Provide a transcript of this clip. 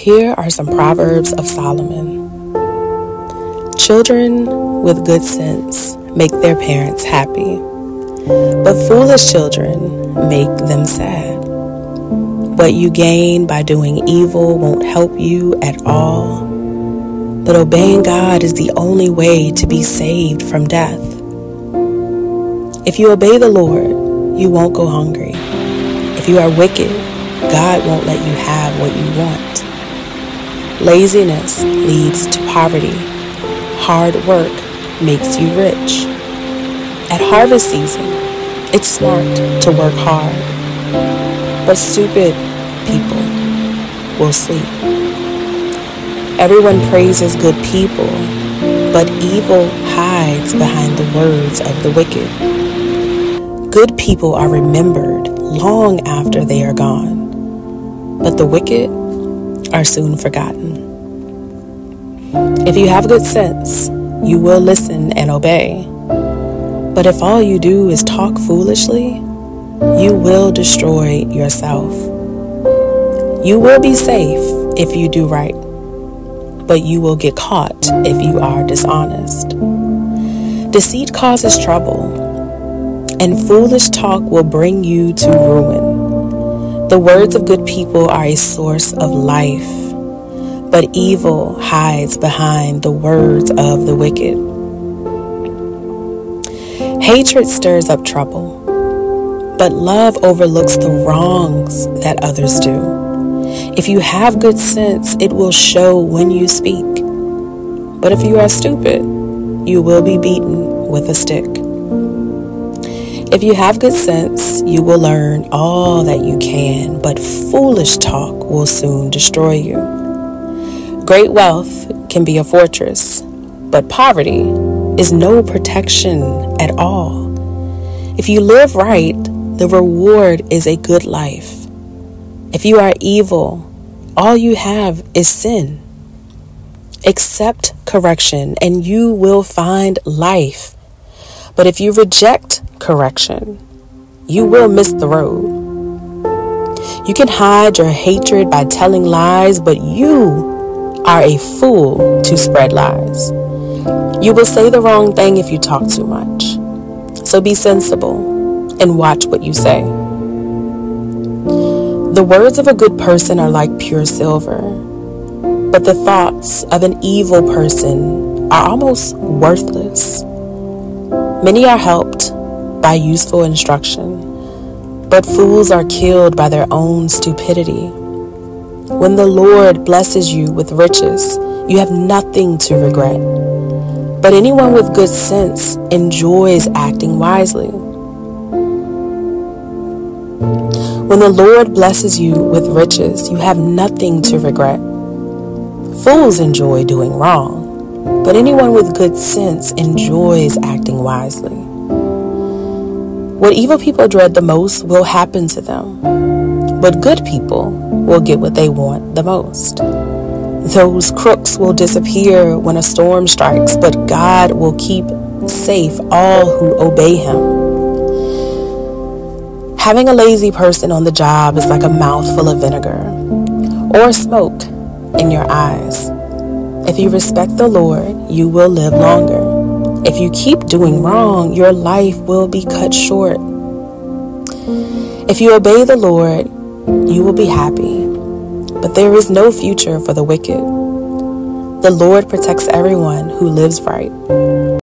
Here are some Proverbs of Solomon. Children with good sense make their parents happy, but foolish children make them sad. What you gain by doing evil won't help you at all, but obeying God is the only way to be saved from death. If you obey the Lord, you won't go hungry. If you are wicked, God won't let you have what you want. Laziness leads to poverty. Hard work makes you rich. At harvest season, it's smart to work hard, but stupid people will sleep. Everyone praises good people, but evil hides behind the words of the wicked. Good people are remembered long after they are gone, but the wicked are soon forgotten. If you have good sense, you will listen and obey. But if all you do is talk foolishly, you will destroy yourself. You will be safe if you do right, but you will get caught if you are dishonest. Deceit causes trouble, and foolish talk will bring you to ruin. The words of good people are a source of life, but evil hides behind the words of the wicked. Hatred stirs up trouble, but love overlooks the wrongs that others do. If you have good sense, it will show when you speak. But if you are stupid, you will be beaten with a stick. If you have good sense, you will learn all that you can, but foolish talk will soon destroy you. Great wealth can be a fortress, but poverty is no protection at all. If you live right, the reward is a good life. If you are evil, all you have is sin. Accept correction and you will find life. But if you reject correction, you will miss the road. You can hide your hatred by telling lies, but you are a fool to spread lies. You will say the wrong thing if you talk too much. So be sensible and watch what you say. The words of a good person are like pure silver, but the thoughts of an evil person are almost worthless. Many are helped by useful instruction, but fools are killed by their own stupidity. When the Lord blesses you with riches, you have nothing to regret. But anyone with good sense enjoys acting wisely. When the Lord blesses you with riches, you have nothing to regret. Fools enjoy doing wrong, but anyone with good sense enjoys acting wisely. What evil people dread the most will happen to them, but good people will get what they want the most. Those crooks will disappear when a storm strikes, but God will keep safe all who obey Him. Having a lazy person on the job is like a mouthful of vinegar or smoke in your eyes. If you respect the Lord, you will live longer. If you keep doing wrong, your life will be cut short. If you obey the Lord, you will be happy. But there is no future for the wicked. The Lord protects everyone who lives right.